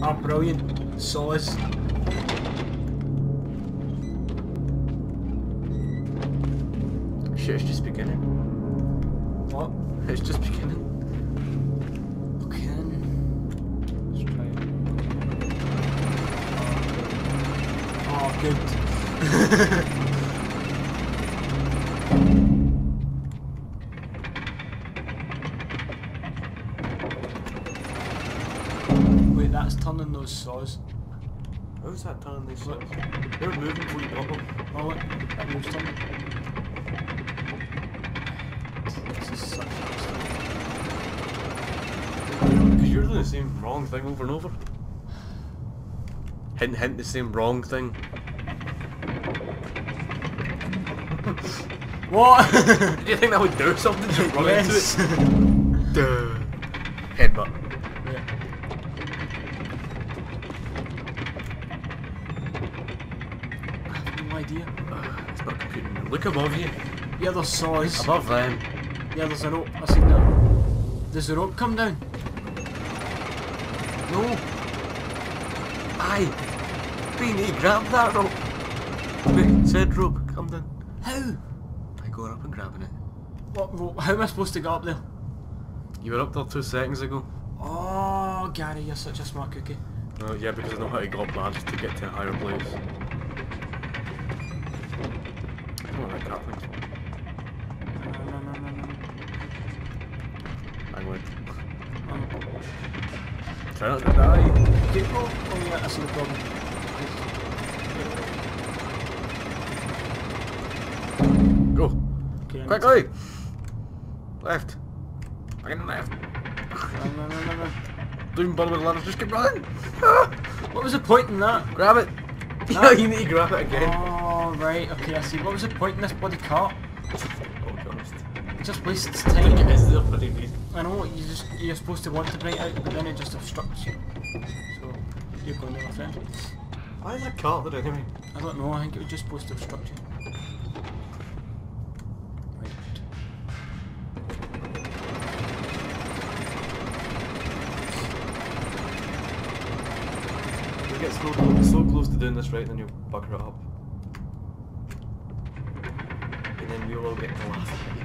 Ah, brilliant. Sauce. Shit, it's just beginning. What? It's just beginning. Okay. Let's try. Oh, good. that's turning those saws. How's that turning these saws? They're moving before you got them. Oh, look, that moves turning. This is such a Because you're doing the same wrong thing over and over. Hint, hint, the same wrong thing. What? Do you think that would do something to run yes. into it? Duh. Headbutt. Yeah. I have no idea. Ugh, computing. Look above you. Yeah, there's saws. Above them. Yeah, there's a rope. I seen that. Does the rope come down? No. Aye. We need to grab that rope. Wait, said rope, come down. How? By going up and grabbing it. What, what? How am I supposed to get up there? You were up there two seconds ago. Oh, Gary, you're such a smart cookie. Oh yeah, because I know how to go up ladders to get to a higher place. I went. Try not to die. okay, oh, oh yeah, I see the problem. Go. Okay, I need Quickly! Left. Fucking left. to- No, no, no, no, no. Doing bottom of the ladders, just keep running! Ah! What was the point in that? Grab it! Ah. Yeah, you need to grab it again. Oh, right, okay, I see. What was the point in this bloody cart? Oh, Christ. It just wastes time. it is the bloody reason. I know you just you're supposed to want to bring it out, but then it just obstructs you. So you're going there, my friend. Why is that there anyway? I don't know. I think it was just supposed to obstruct you. Right. Get so close, so close to doing this right, then you'll bugger it up. And then we'll all get to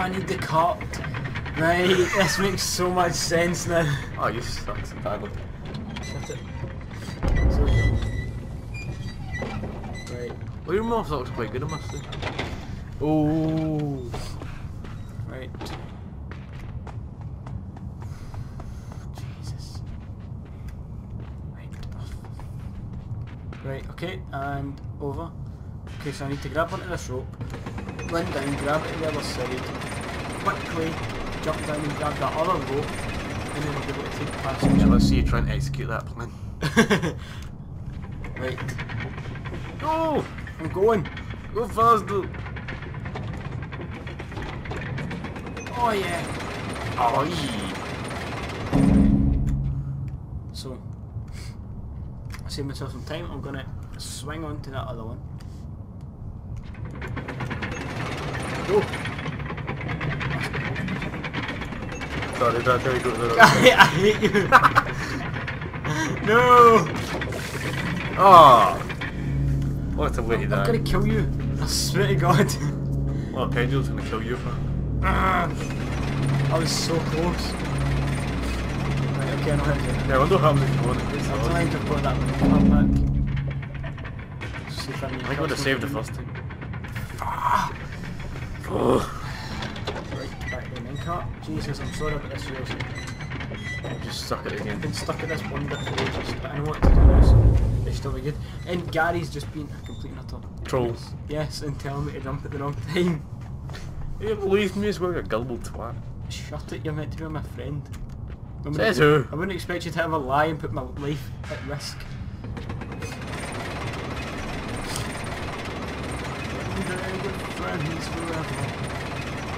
I need the cart. Right. this makes so much sense now. Oh, you suck badly. Shut it. So, right. Well, your mouth looks quite good, I must say. Oh. Right. Jesus. Right. Right, okay, and over. Okay, so I need to grab onto this rope, run down, grab it to the other side, quickly jump down and grab that other rope, and then I'll be able to take past Yeah, let's see you try and execute that plan. right, Go! I'm going. Go faster! Oh yeah. Oh, yeah. So, I save myself some time. I'm gonna swing on to that other one. Go! Sorry, that's how you go to the I hate you! no! Oh! What a way to I'm gonna kill you. I swear to God. Well, Pendul's gonna kill you for. Ah, I was so close. Right, okay, I know how to do it. Yeah, I wonder how many you want to. I'm trying to put that card back. See if I I think I would have saved the first time. Ah! Oh. Right, back to the main cart. Jesus, I'm sorry about this, yours. Just suck it again. I've been stuck at this one bit for ages, but I know what to do so it's still be good. And Gary's just been a complete nutter. Trolls. Yes, and telling me to jump at the wrong time. You believe me as well, you gullible twat. Shut it, you're meant to be my friend. I wouldn't- Says who? I wouldn't expect you to ever lie and put my life at risk.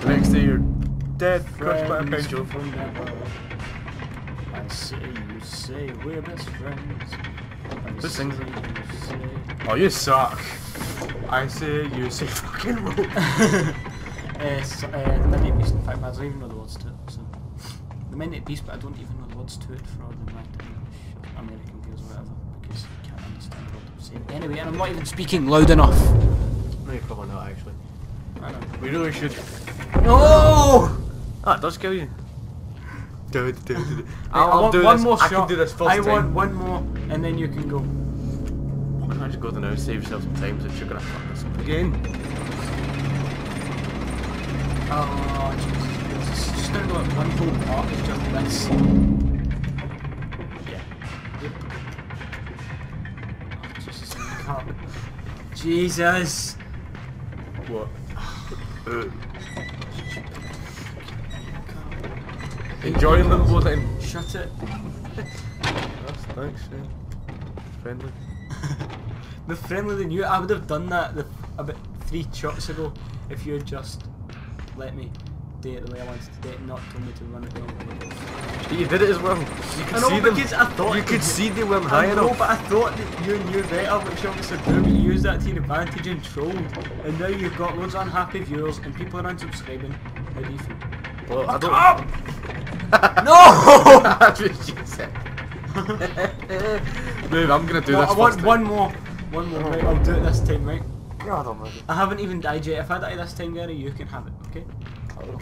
The next day you're dead, crushed by a Friends pendulum. forever. I say you say we're best friends. I Who sings say you Oh, you suck. I say, you say fucking rope. uh, so, uh, the Midnight Beast, in fact, I don't even know the words to it. So. Amended Beast, but I don't even know the words to it for the right English American girls or whatever because you can't understand what I'm saying. Anyway, and I'm not even speaking loud enough. No, you're probably not actually. I know. We really should. No! Ah, it does kill you. Do it, do it, do it. I, I'll, I'll want do one this. more I shot. can do this first I time. want one more, and then you can go. Why don't I just go there now and save yourself some time since you're gonna fuck this up again? Oh, Jesus. It's just gonna go one whole part is just this. Yeah. Yep. Oh, Jesus, can't. Jesus. What? Uh, Can't. Enjoying limbo then? Shut it. That's thanks, yeah. Friendly. the friendly than you. I would have done that the, about three shots ago if you had just let me do it the way I wanted to do it, and not told me to run it the wrong way. But you did it as well. You could I know see them. I thought You could see they weren't high I know, enough. but I thought that you knew better, which obviously do, but you used that to your advantage and trolled. And now you've got loads of unhappy viewers and people are unsubscribing. How do you feel? Well, I don't. up! No! That's what she said. Dude, I'm gonna do No, this I want first one more. One more, right? I'll do it this time, right? God almighty. I haven't even died yet. If I die this time, Gary, you can have it, okay? Oh,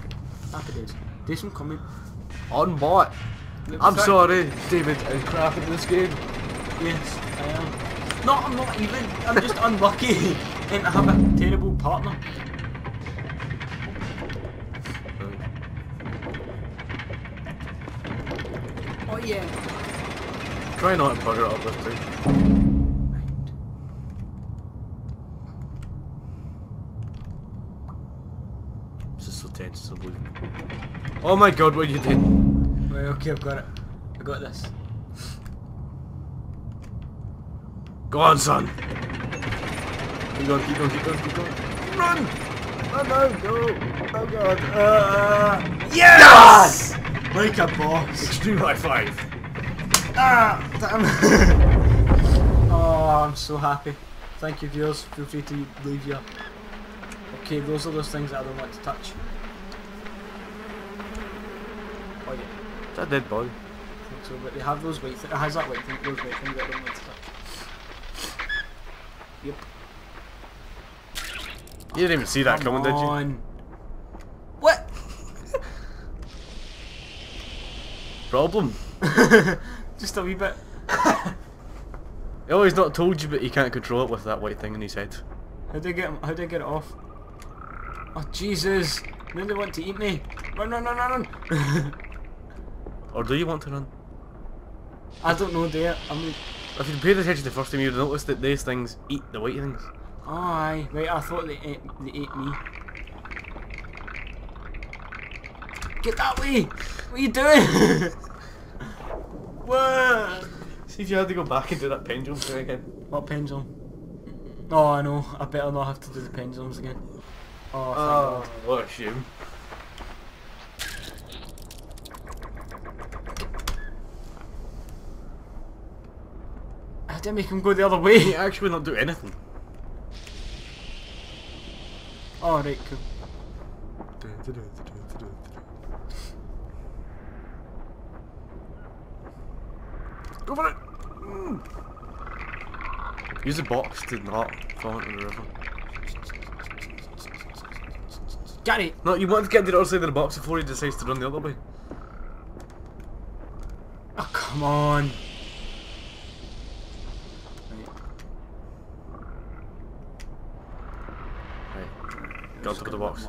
Happy days. Do some comment. On what? The I'm fact- sorry, David is crap at this game. Yes, I am. No, I'm not even. I'm just unlucky and I have a terrible partner. Yeah. Try not to bugger it up this time. This is so tense, so blue. Oh my god, what are you doing? Right, okay, I've got it. I got this. Go on, son. Keep going, keep going, keep going, keep going. Run! Run now, go! Oh god. Uh, Yes! Like a boss. extreme high five. Ah, damn. oh, I'm so happy. Thank you, viewers. Feel free to leave your. Okay, those are those things that I don't want to touch. Oh yeah. Is that dead boy? I think so, but they have those white things. It has that white thing, those white things that I don't want to touch. Yep. You didn't even see that coming, did you? on. What? Problem. Just a wee bit. Oh, he's not told you, but he can't control it with that white thing in his head. How do I get? him? How do I get it off? Oh Jesus! Now they want to eat me. Run, run, run, run, run. Or do you want to run? I don't know, dear. I mean, If you'd paid attention the first time, you'd notice that these things eat the white things. oh aye. Right, I thought they ate, they ate me. Get that way! What are you doing? what? See if you had to go back and do that pendulum thing again. What pendulum? Oh, I know. I better not have to do the pendulums again. Oh, thank oh, God. what a shame. I didn't make him go the other way. You actually not do anything. Oh, right, cool. Go for it! Mm. Use the box to not fall into the river. Got it! No, you want to get to the other side of the box before he decides to run the other way. Oh, come on. Get on top of the box.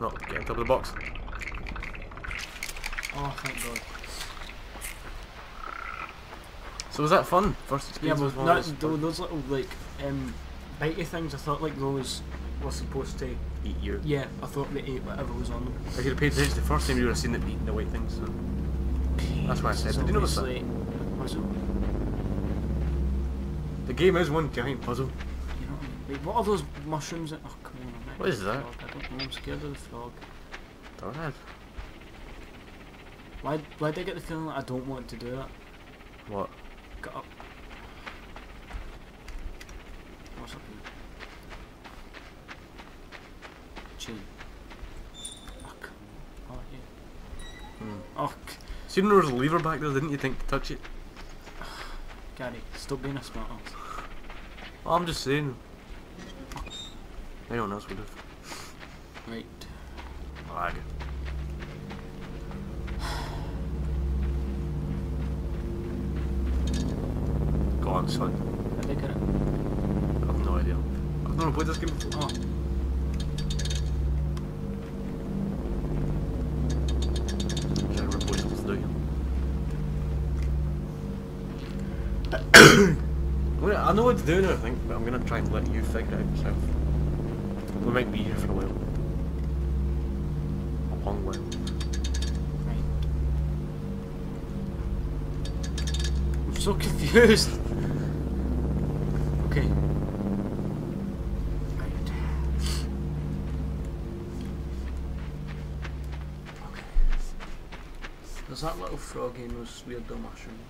No, get on top of the box. Oh, thank God. So was that fun? First Yeah, experience but was one not, those those little, like, um, bitey things, I thought, like, those were supposed to... eat you. Yeah, I thought they ate whatever was on them. I you'd have paid attention the first time, you would have seen them eating the white things. So. That's why I said. Did you notice that? obviously- was it- The game is one giant puzzle. You know what Wait, what are those mushrooms? That, oh, come on. I'm What is that? frog, I don't know. I'm scared of the frog. Don't have. Why, why did I get the feeling that I don't want to do that? What? Get up. What's up? Chain. Oh, on. Oh, yeah. Hmm. Oh, c- See there was a lever back there, didn't you think to touch it? Gary, stop being a smart ass. Well, I'm just saying. Anyone else would have. Right. Lag. Go on, son. I think it. I've no idea. I've never played this game before. Oh, Can't remember what it's supposed to do. Well, I know what to do now, I think, but I'm gonna try and let you figure it out yourself. We might be here for a while. A long while. right. I'm so confused. Okay. Right. Okay. There's that little froggy in those weirdo mushrooms.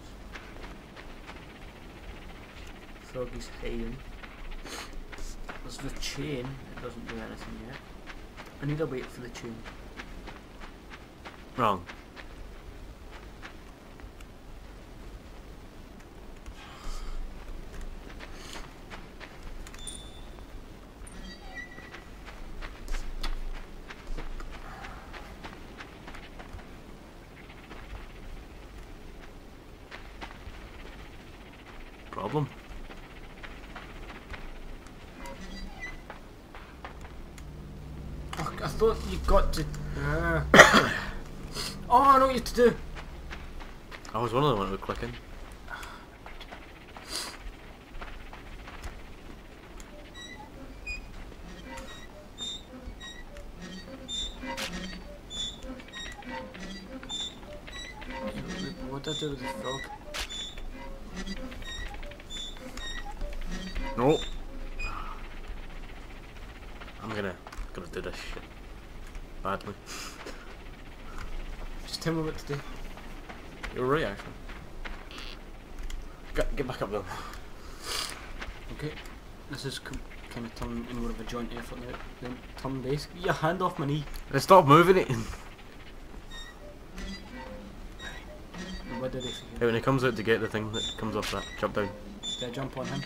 Froggy's hiding. There's the chain, it doesn't do anything yet. I need to wait for the chain. Wrong. Problem? Fuck, I thought you got to. Uh. oh, I know what you have to do. I was one of the ones who were clicking. What did I do with the frog? No. I'm gonna gonna do this shit badly. Just tell me what to do. You're right, actually. Get, get back up there. Okay. This is kind of turning into more of a joint effort now. Then turn base. Get your hand off my knee. Then stop moving it. What did I Hey, when he comes out to get the thing that comes off that, jump down. Did I jump on him?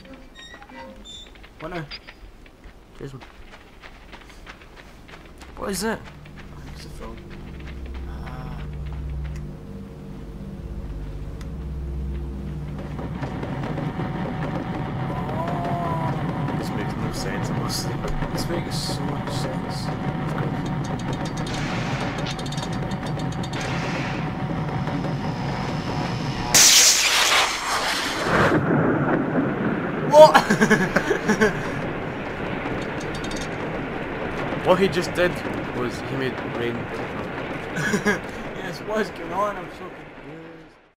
What now? Him. What is it? I think it's a frog. Ah. Oh, This makes no sense, honestly. this makes so much sense. What? What he just did was he made rain. yes, what's going on? I'm so confused.